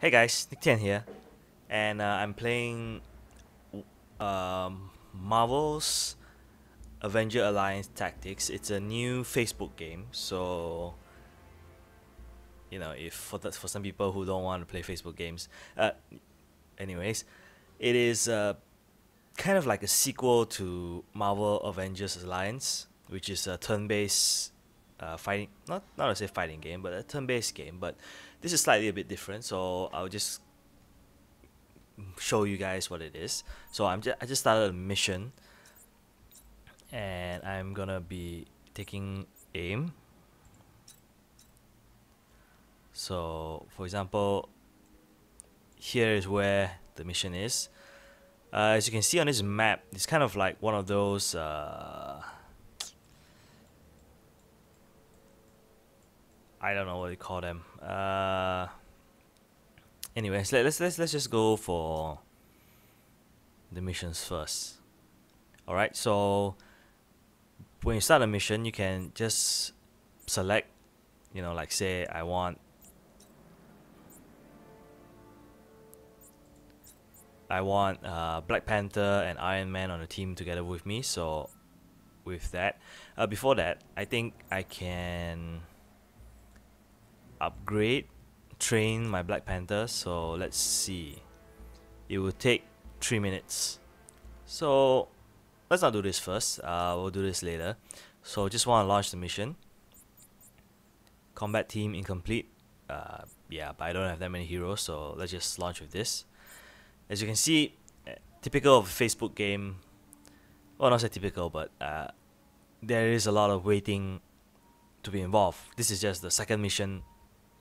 Hey guys, Nick Thien here, and uh, I'm playing um, Marvel's Avenger Alliance Tactics. It's a new Facebook game, so you know, if for the, for some people who don't want to play Facebook games, uh, anyways, it is uh, kind of like a sequel to Marvel Avengers Alliance, which is a turn-based uh, fighting not not to say fighting game, but a turn-based game. But this is slightly a bit different, so I'll just show you guys what it is. So I'm just I just started a mission, and I'm gonna be taking aim. So for example, here is where the mission is. Uh, as you can see on this map, it's kind of like one of those. Uh, I don't know what you call them. Uh, anyways, let, let's let's let's just go for the missions first. All right, so when you start a mission, you can just select, you know, like say I want. I want uh, Black Panther and Iron Man on the team together with me. So, with that, uh, before that, I think I can upgrade, train my Black Panther. So let's see. It will take three minutes. So let's not do this first. Uh, we'll do this later. So just want to launch the mission. Combat team incomplete. Uh, yeah, but I don't have that many heroes, so let's just launch with this. As you can see, uh, typical of a Facebook game. Well, not say typical, but uh, there is a lot of waiting to be involved. This is just the second mission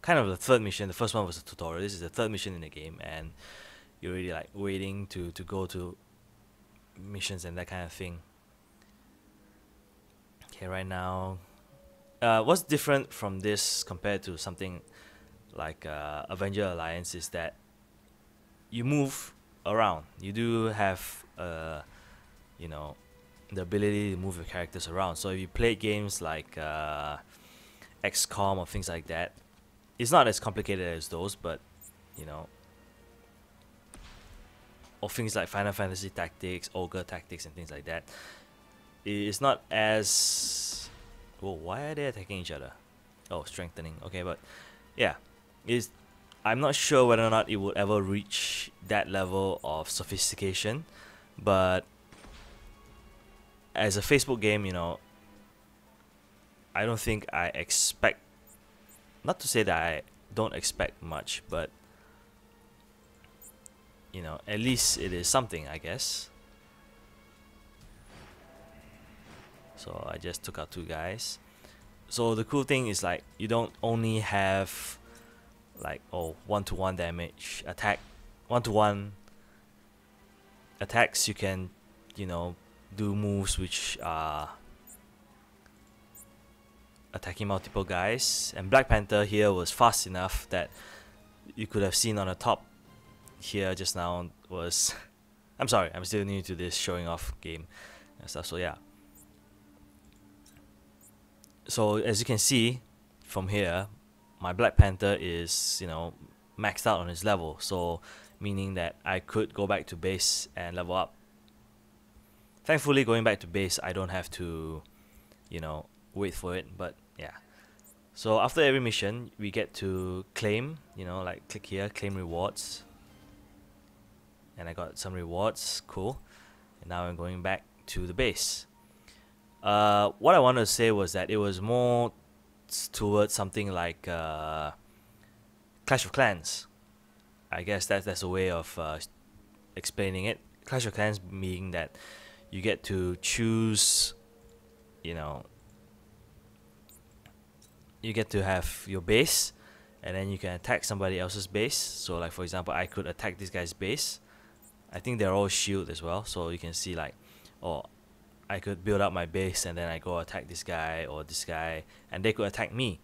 kind of the third mission. The first one was a tutorial. This is the third mission in the game, and you're really like waiting to to go to missions and that kind of thing. Okay, right now, uh, what's different from this compared to something like uh, Avenger Alliance is that you move around. You do have uh, you know, the ability to move your characters around. So if you play games like uh, XCOM or things like that, it's not as complicated as those, but you know, or things like Final Fantasy Tactics, Ogre Tactics, and things like that. It's not as. well. why are they attacking each other? Oh, strengthening. Okay, but yeah, is I'm not sure whether or not it would ever reach that level of sophistication, but as a Facebook game, you know, I don't think I expect not to say that I don't expect much, but you know, at least it is something, I guess. So I just took out two guys. So the cool thing is like you don't only have like oh one to one damage attack one to one attacks you can you know do moves which are attacking multiple guys. And Black Panther here was fast enough that you could have seen on the top here just now was. I'm sorry, I'm still new to this showing off game and stuff. So yeah. So as you can see from here, my Black Panther is you know maxed out on his level. So meaning that I could go back to base and level up. Thankfully, going back to base, I don't have to, you know, wait for it. But yeah. So after every mission, we get to claim, you know, like click here, claim rewards. And I got some rewards, cool. And now I'm going back to the base. Uh, what I wanted to say was that it was more towards something like uh, Clash of Clans. I guess that's that's a way of uh, explaining it. Clash of Clans meaning that you get to choose, you know, you get to have your base and then you can attack somebody else's base. So like for example I could attack this guy's base. I think they're all shield as well. So you can see like oh I could build up my base and then I go attack this guy or this guy and they could attack me.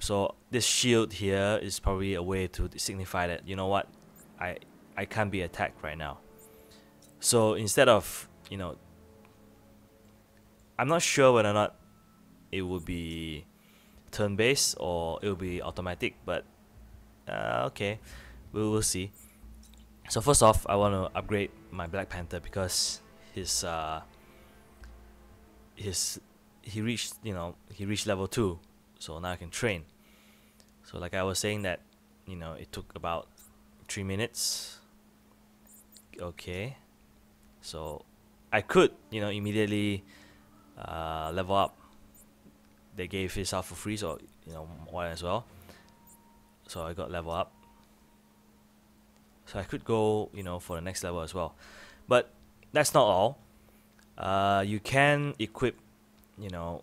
So this shield here is probably a way to signify that you know what I I can't be attacked right now. So instead of you know I'm not sure whether or not it would be turn based or it will be automatic but Uh, okay, we will see. So first off, I want to upgrade my Black Panther because his uh his he reached you know he reached level two, so now I can train. So like I was saying that, you know, it took about three minutes. Okay, so I could you know immediately uh, level up. They gave this out for free, so you know why as well. So I got level up. So I could go you know for the next level as well, but that's not all. Uh, you can equip, you know,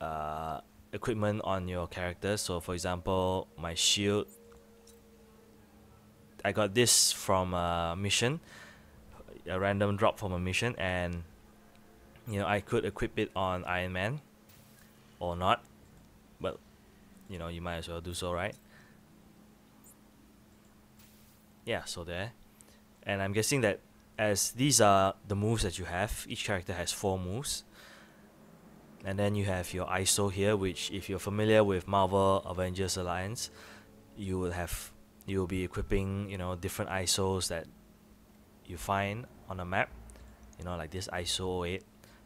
uh, equipment on your character. So for example, my shield. I got this from a mission, a random drop from a mission, and you know I could equip it on Iron Man, or not, but you know you might as well do so, right? Yeah, so there, and I'm guessing that as these are the moves that you have, each character has four moves. And then you have your ISO here, which if you're familiar with Marvel Avengers Alliance, you will have you will be equipping, you know, different ISOs that you find on a map. You know, like this ISO 08.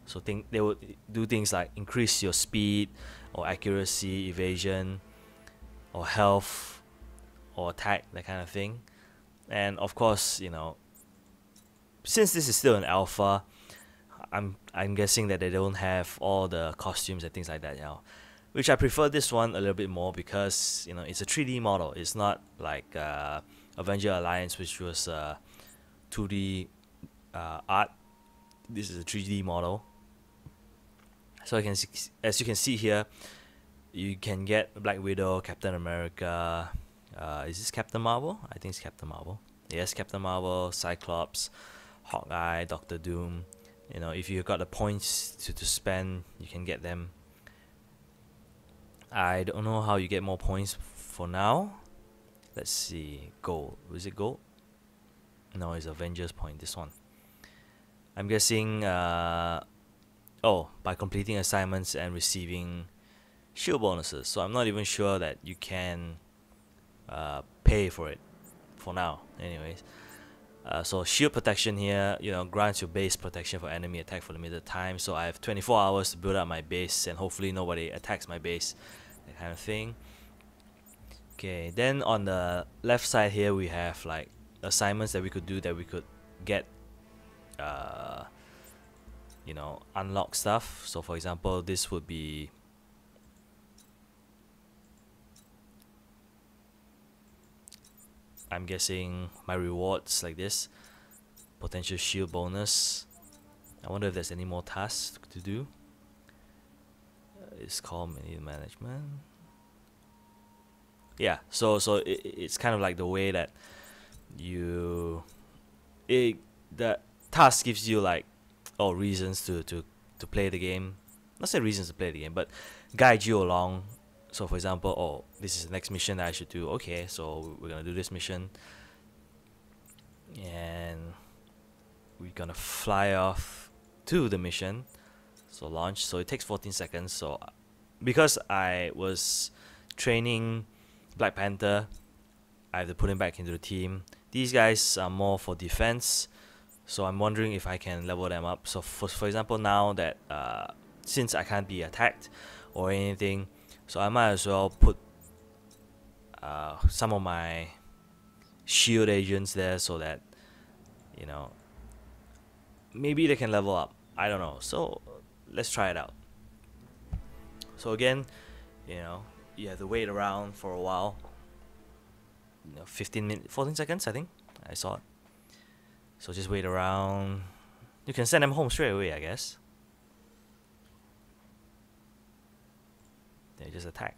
So think they would do things like increase your speed or accuracy, evasion, or health or attack, that kind of thing. And of course, you know, since this is still an alpha, I'm I'm guessing that they don't have all the costumes and things like that now, which I prefer this one a little bit more because you know it's a 3D model. It's not like uh, Avenger Alliance, which was uh, 2D uh, art. This is a 3D model. So I can see, as you can see here, you can get Black Widow, Captain America. Uh, is this Captain Marvel? I think it's Captain Marvel. Yes, Captain Marvel, Cyclops, Hawkeye, Doctor Doom. You know, if you've got the points to, to spend, you can get them. I don't know how you get more points for now. Let's see. Gold. Was it gold? No, it's Avengers point, this one. I'm guessing, uh, oh, by completing assignments and receiving shield bonuses. So I'm not even sure that you can uh, pay for it for now, anyways. Uh, so shield protection here, you know, grants your base protection for enemy attack for limited time. So I have 24 hours to build up my base, and hopefully nobody attacks my base, that kind of thing. Okay, then on the left side here we have like assignments that we could do that we could get, uh, you know, unlock stuff. So for example, this would be I'm guessing my rewards like this. Potential shield bonus. I wonder if there's any more tasks to do. Uh, it's called menu management. Yeah, so so it, it's kind of like the way that you it the task gives you like oh reasons to to to play the game. Not say reasons to play the game, but guide you along. So for example oh this is the next mission that I should do. Okay so we're gonna do this mission. And we're gonna fly off to the mission. So launch. So it takes 14 seconds. So because I was training Black Panther I have to put him back into the team. These guys are more for defense so I'm wondering if I can level them up so for, for example now that uh, since I can't be attacked or anything so I might as well put uh, some of my shield agents there so that you know maybe they can level up. I don't know. So let's try it out. So again, you know, you have to wait around for a while. You know, 15 minutes, 14 seconds, I think. I saw it. So just wait around. You can send them home straight away, I guess. They just attack.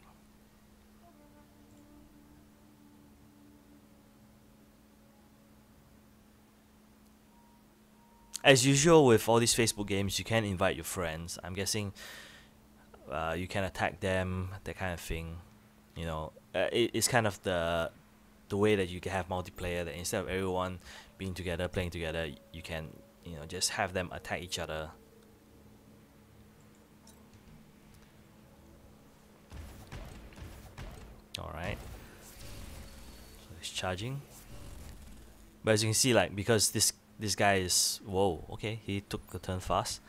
As usual with all these Facebook games, you can invite your friends. I'm guessing uh, you can attack them, that kind of thing. You know, uh, it, it's kind of the the way that you can have multiplayer. That instead of everyone being together, playing together, you can you know just have them attack each other Alright. So he's charging. But as you can see, like because this this guy is whoa, okay, he took the turn fast.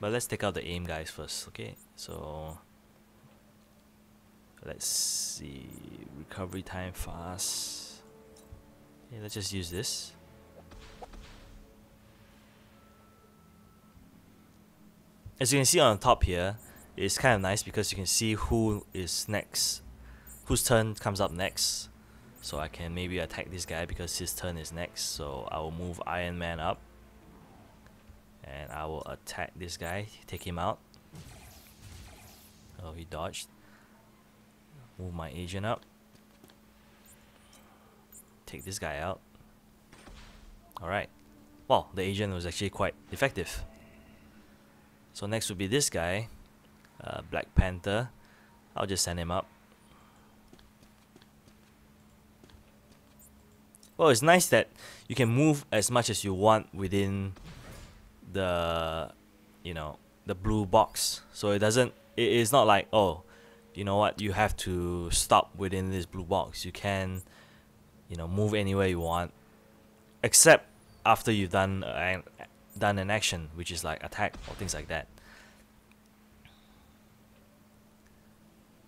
But let's take out the aim guys first, okay? So let's see recovery time fast. Okay, let's just use this. As you can see on top here, it's kind of nice because you can see who is next, whose turn comes up next. So I can maybe attack this guy because his turn is next. So I will move Iron Man up. And I will attack this guy, take him out. Oh, he dodged. Move my agent up. Take this guy out. Alright. Well, the agent was actually quite effective. So next would be this guy, uh, Black Panther. I'll just send him up. Well, it's nice that you can move as much as you want within the, you know, the blue box. So it doesn't, it is not like, oh, you know what, you have to stop within this blue box. You can, you know, move anywhere you want, except after you've done an, done an action, which is like attack or things like that.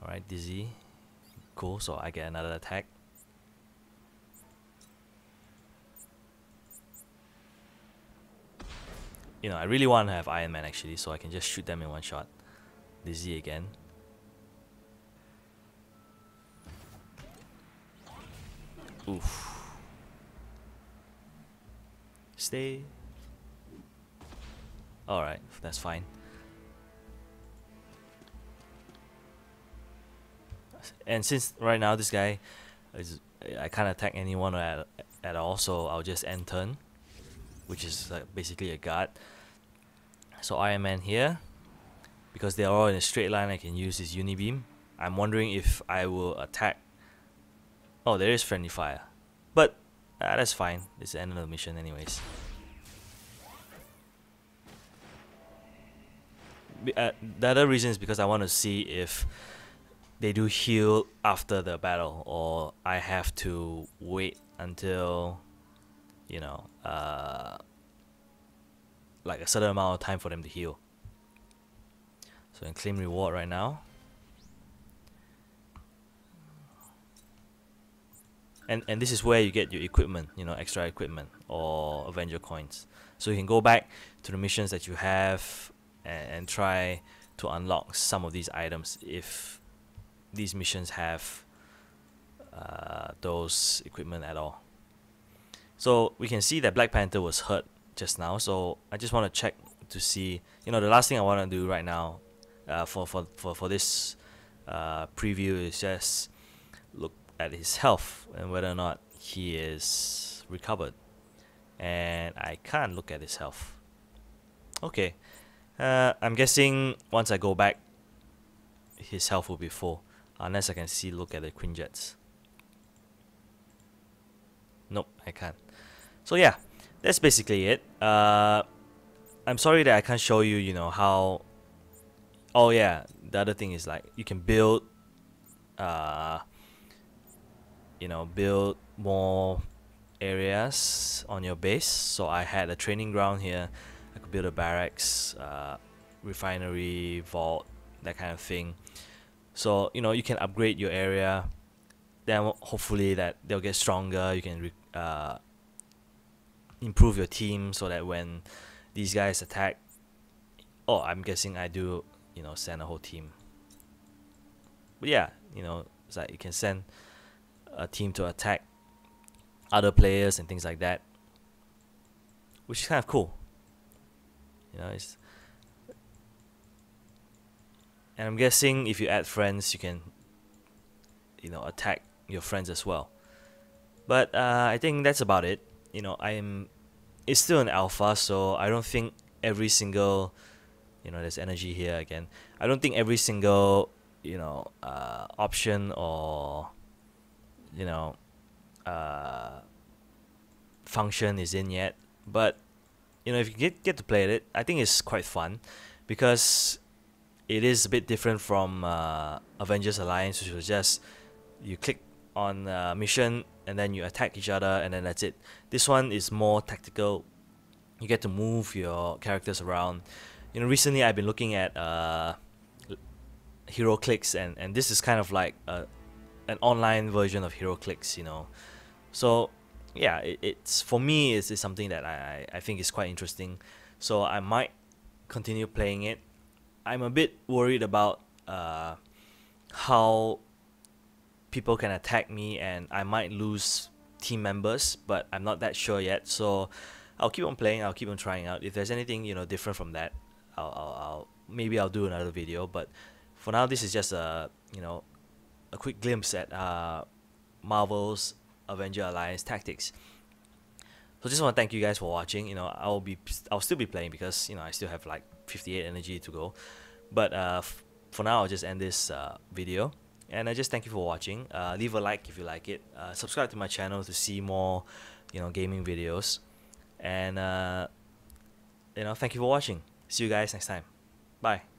Alright, dizzy. Cool, so I get another attack. You know, I really want to have Iron Man actually, so I can just shoot them in one shot. Dizzy again. Oof. Stay. Alright, that's fine. And since right now this guy is I can't attack anyone at, at all, so I'll just end turn, which is like basically a guard. So Iron Man here, because they're all in a straight line, I can use this Unibeam. I'm wondering if I will attack. Oh, there is friendly fire, but uh, that's fine. It's the end of the mission, anyways. uh, the other reason is because I want to see if they do heal after the battle or I have to wait until you know uh, like a certain amount of time for them to heal so in claim reward right now and and this is where you get your equipment you know extra equipment or avenger coins so you can go back to the missions that you have and, and try to unlock some of these items if these missions have uh, those equipment at all. So we can see that Black Panther was hurt just now. So I just want to check to see, you know, the last thing I want to do right now uh, for, for, for, for this uh, preview is just look at his health and whether or not he is recovered. And I can't look at his health. Okay, uh, I'm guessing once I go back, his health will be full. Unless I can see, look at the Quinjets. Nope, I can't. So yeah, that's basically it. Uh, I'm sorry that I can't show you, you know, how... Oh yeah, the other thing is like, you can build... Uh, you know, build more areas on your base. So I had a training ground here I could build a barracks, uh, refinery, vault, that kind of thing. So you know you can upgrade your area. Then hopefully that they'll get stronger. You can uh, improve your team so that when these guys attack, oh, I'm guessing I do, you know, send a whole team. But yeah, you know, it's like you can send a team to attack other players and things like that, which is kind of cool. You know, it's and I'm guessing if you add friends, you can, you know, attack your friends as well. But uh, I think that's about it. You know, I'm. It's still an alpha, so I don't think every single, you know, there's energy here again. I don't think every single, you know, uh, option or, you know, uh, function is in yet. But you know if you get get to play it, I think it's quite fun because it is a bit different from uh, Avengers Alliance, which was just you click on a mission and then you attack each other and then that's it. This one is more tactical. You get to move your characters around. You know, recently I've been looking at uh, HeroClix and and this is kind of like a, an online version of HeroClix. You know, so yeah, it, it's for me it's, something that I, I think is quite interesting. So I might continue playing it. I'm a bit worried about uh, how people can attack me and I might lose team members, but I'm not that sure yet. So I'll keep on playing. I'll keep on trying out. If there's anything you know different from that, I'll, I'll, I'll maybe I'll do another video. But for now, this is just a you know a quick glimpse at uh, Marvel's Avenger Alliance tactics. So just want to thank you guys for watching. You know, I'll be I'll still be playing because you know I still have like 58 energy to go. But uh, for now, I'll just end this uh, video. And I just thank you for watching. Uh, leave a like if you like it. Uh, subscribe to my channel to see more, you know, gaming videos. And uh, you know, thank you for watching. See you guys next time. Bye.